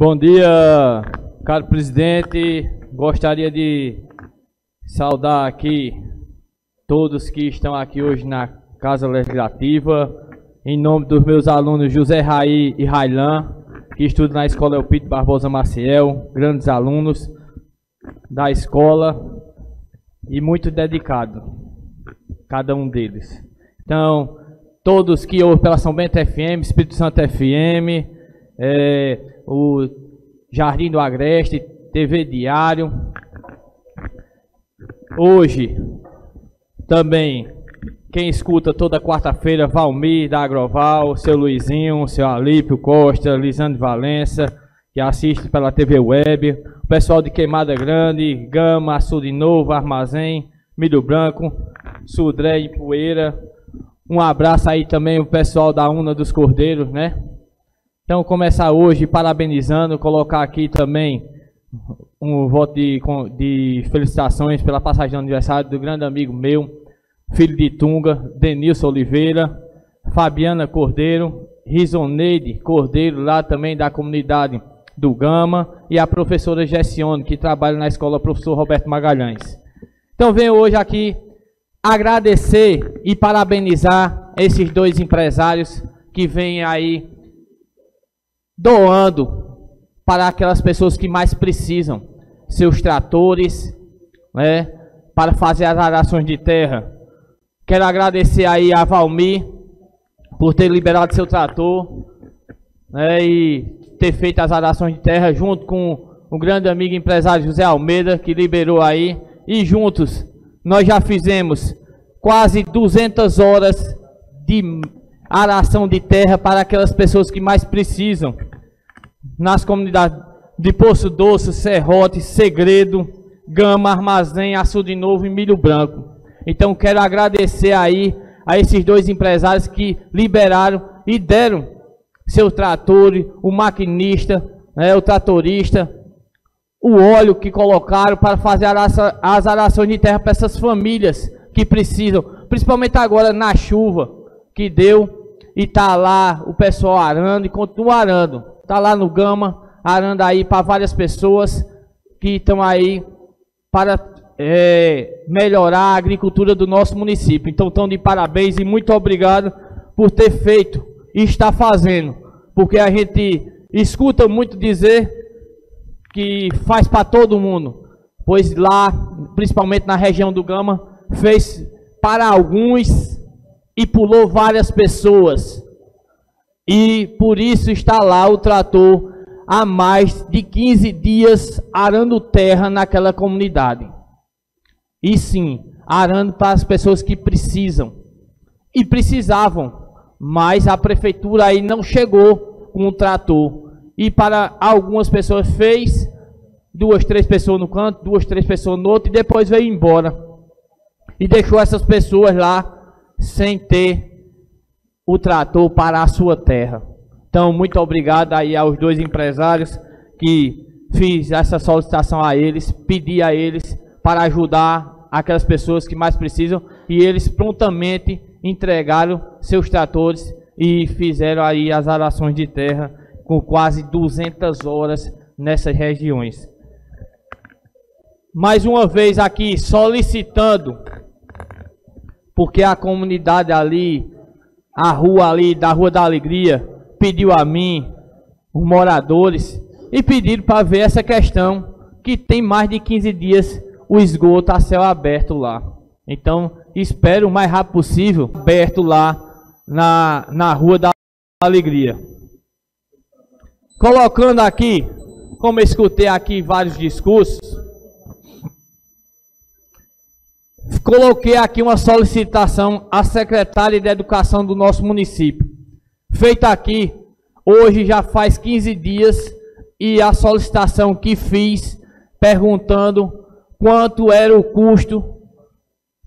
Bom dia, caro presidente. Gostaria de saudar aqui todos que estão aqui hoje na Casa Legislativa, em nome dos meus alunos José Raí e Railan, que estudam na Escola Elpito Barbosa Maciel, grandes alunos da escola e muito dedicado, cada um deles. Então, todos que ouvem pela São Bento FM, Espírito Santo FM, é, o Jardim do Agreste, TV Diário. Hoje, também, quem escuta toda quarta-feira, Valmir da Agroval, seu Luizinho, seu Alípio Costa, Lisandro Valença, que assiste pela TV Web, o pessoal de Queimada Grande, Gama, Açude Novo, Armazém, Milho Branco, Sudré e Poeira. Um abraço aí também o pessoal da Una dos Cordeiros, né? Então, começar hoje parabenizando, colocar aqui também um voto de, de felicitações pela passagem de aniversário do grande amigo meu, filho de Tunga, Denilson Oliveira, Fabiana Cordeiro, Risoneide Cordeiro, lá também da comunidade do Gama, e a professora Gessione, que trabalha na escola professor Roberto Magalhães. Então, venho hoje aqui agradecer e parabenizar esses dois empresários que vêm aí doando para aquelas pessoas que mais precisam, seus tratores, né, para fazer as arações de terra. Quero agradecer aí a Valmir por ter liberado seu trator né, e ter feito as arações de terra junto com o grande amigo empresário José Almeida, que liberou aí. E juntos nós já fizemos quase 200 horas de aração de terra para aquelas pessoas que mais precisam nas comunidades de Poço Doce, Serrote, Segredo, Gama, Armazém, Açude Novo e Milho Branco. Então quero agradecer aí a esses dois empresários que liberaram e deram seu trator, o maquinista, né, o tratorista, o óleo que colocaram para fazer as arações de terra para essas famílias que precisam, principalmente agora na chuva que deu e tá lá o pessoal arando e continua arando. Tá lá no Gama, arando aí para várias pessoas que estão aí para é, melhorar a agricultura do nosso município. Então estão de parabéns e muito obrigado por ter feito e está fazendo, porque a gente escuta muito dizer que faz para todo mundo, pois lá, principalmente na região do Gama, fez para alguns e pulou várias pessoas. E por isso está lá o trator há mais de 15 dias arando terra naquela comunidade. E sim, arando para as pessoas que precisam. E precisavam, mas a prefeitura aí não chegou com o trator. E para algumas pessoas fez, duas, três pessoas no canto, duas, três pessoas no outro, e depois veio embora. E deixou essas pessoas lá sem ter o trator para a sua terra. Então, muito obrigado aí aos dois empresários que fiz essa solicitação a eles, pedi a eles para ajudar aquelas pessoas que mais precisam e eles prontamente entregaram seus tratores e fizeram aí as arações de terra com quase 200 horas nessas regiões. Mais uma vez aqui solicitando, porque a comunidade ali a rua ali da Rua da Alegria pediu a mim, os moradores, e pediram para ver essa questão que tem mais de 15 dias o esgoto a céu aberto lá. Então, espero o mais rápido possível aberto lá na, na Rua da Alegria. Colocando aqui, como escutei aqui vários discursos, coloquei aqui uma solicitação à secretária de Educação do nosso município. Feita aqui, hoje já faz 15 dias, e a solicitação que fiz perguntando quanto era o custo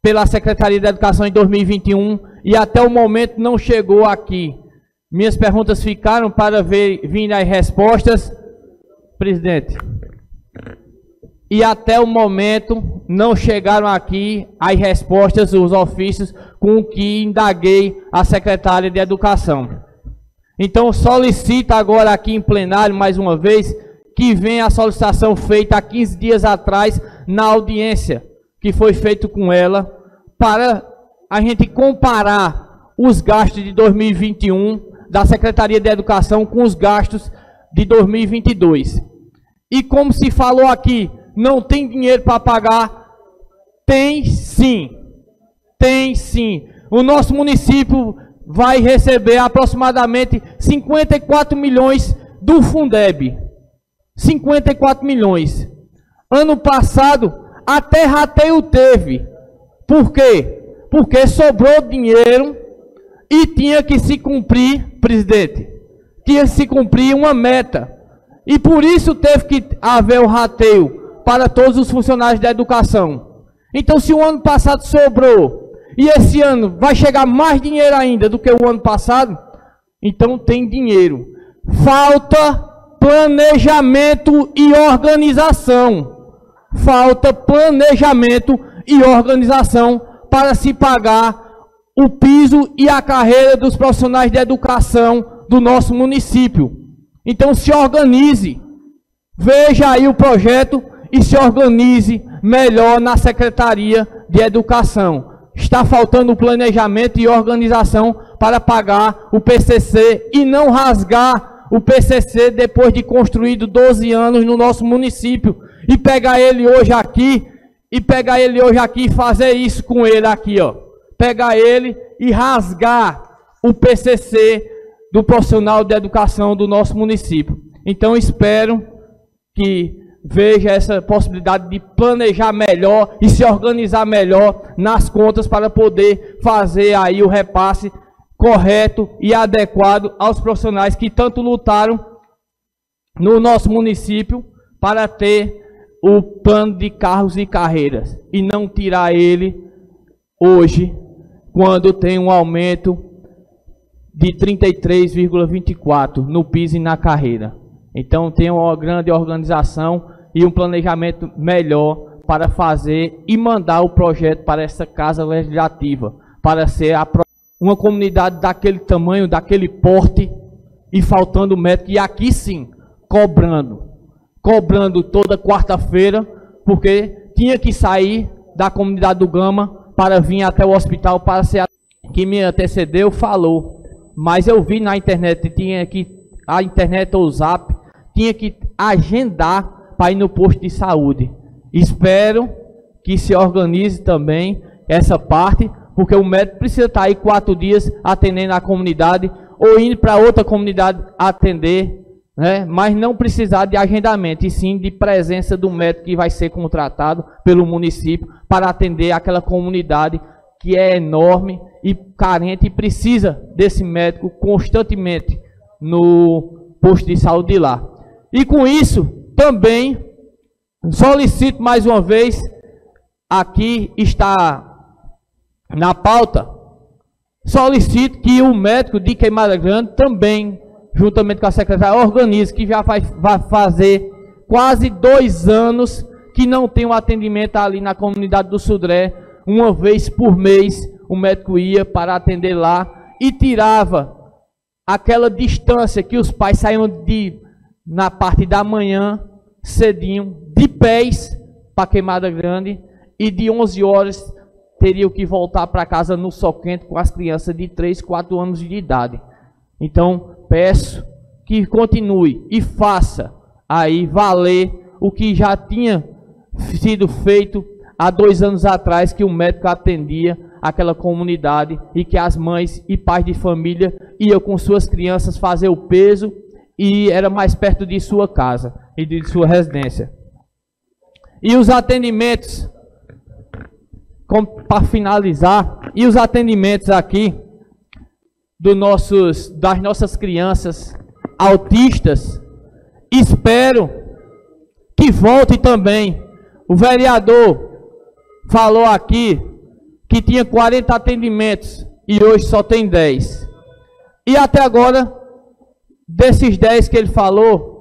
pela Secretaria de Educação em 2021 e até o momento não chegou aqui. Minhas perguntas ficaram para ver vir as respostas. Presidente e até o momento não chegaram aqui as respostas, os ofícios com que indaguei a secretária de Educação. Então solicita agora aqui em plenário, mais uma vez, que venha a solicitação feita há 15 dias atrás na audiência que foi feito com ela, para a gente comparar os gastos de 2021 da Secretaria de Educação com os gastos de 2022. E como se falou aqui, não tem dinheiro para pagar? Tem sim. Tem sim. O nosso município vai receber aproximadamente 54 milhões do Fundeb. 54 milhões. Ano passado, até rateio teve. Por quê? Porque sobrou dinheiro e tinha que se cumprir, presidente, tinha que se cumprir uma meta. E por isso teve que haver o rateio para todos os funcionários da educação. Então, se o ano passado sobrou e esse ano vai chegar mais dinheiro ainda do que o ano passado, então tem dinheiro. Falta planejamento e organização. Falta planejamento e organização para se pagar o piso e a carreira dos profissionais de educação do nosso município. Então se organize, veja aí o projeto e se organize melhor na Secretaria de Educação. Está faltando planejamento e organização para pagar o PCC e não rasgar o PCC depois de construído 12 anos no nosso município e pegar ele hoje aqui e pegar ele hoje aqui e fazer isso com ele aqui, ó. Pegar ele e rasgar o PCC do profissional de educação do nosso município. Então espero que veja essa possibilidade de planejar melhor e se organizar melhor nas contas para poder fazer aí o repasse correto e adequado aos profissionais que tanto lutaram no nosso município para ter o plano de carros e carreiras e não tirar ele hoje, quando tem um aumento de 33,24 no piso e na carreira. Então tem uma grande organização e um planejamento melhor para fazer e mandar o projeto para essa casa legislativa, para ser uma comunidade daquele tamanho, daquele porte e faltando médico e aqui sim cobrando cobrando toda quarta-feira, porque tinha que sair da comunidade do Gama para vir até o hospital para ser que me antecedeu falou, mas eu vi na internet tinha que a internet ou o Zap tinha que agendar para ir no posto de saúde. Espero que se organize também essa parte, porque o médico precisa estar aí quatro dias atendendo a comunidade ou indo para outra comunidade atender né? mas não precisar de agendamento, e sim de presença do médico que vai ser contratado pelo município para atender aquela comunidade que é enorme e carente e precisa desse médico constantemente no posto de saúde lá. E com isso, também solicito mais uma vez, aqui está na pauta, solicito que o médico de Queimada Grande também juntamente com a secretária, organize, que já vai, vai fazer quase dois anos que não tem um atendimento ali na comunidade do Sudré. Uma vez por mês o médico ia para atender lá e tirava aquela distância que os pais saíam de na parte da manhã, cedinho, de pés para Queimada Grande e de 11 horas teriam que voltar para casa no sol quente com as crianças de 3, 4 anos de idade. Então, peço que continue e faça aí valer o que já tinha sido feito há dois anos atrás, que o médico atendia aquela comunidade e que as mães e pais de família iam com suas crianças fazer o peso e era mais perto de sua casa e de sua residência. E os atendimentos, para finalizar, e os atendimentos aqui, do nossos, das nossas crianças autistas. Espero que volte também. O vereador falou aqui que tinha 40 atendimentos e hoje só tem 10. E até agora, desses 10 que ele falou,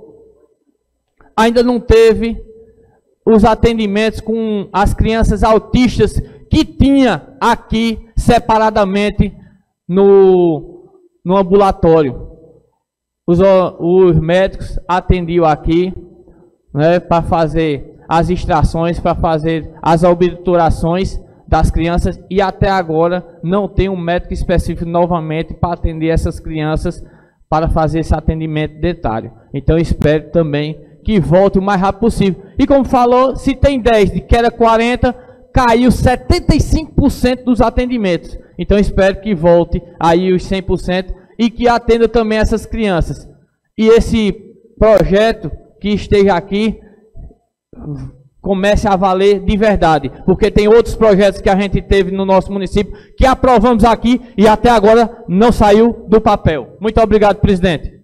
ainda não teve os atendimentos com as crianças autistas que tinha aqui separadamente no, no ambulatório. os, os médicos atendiam aqui né, para fazer as extrações, para fazer as obturações das crianças e até agora não tem um médico específico novamente para atender essas crianças para fazer esse atendimento dentário. Então espero também que volte o mais rápido possível. E como falou, se tem 10 de que era 40, caiu 75% dos atendimentos. Então espero que volte aí os 100% e que atenda também essas crianças. E esse projeto que esteja aqui comece a valer de verdade, porque tem outros projetos que a gente teve no nosso município que aprovamos aqui e até agora não saiu do papel. Muito obrigado, presidente.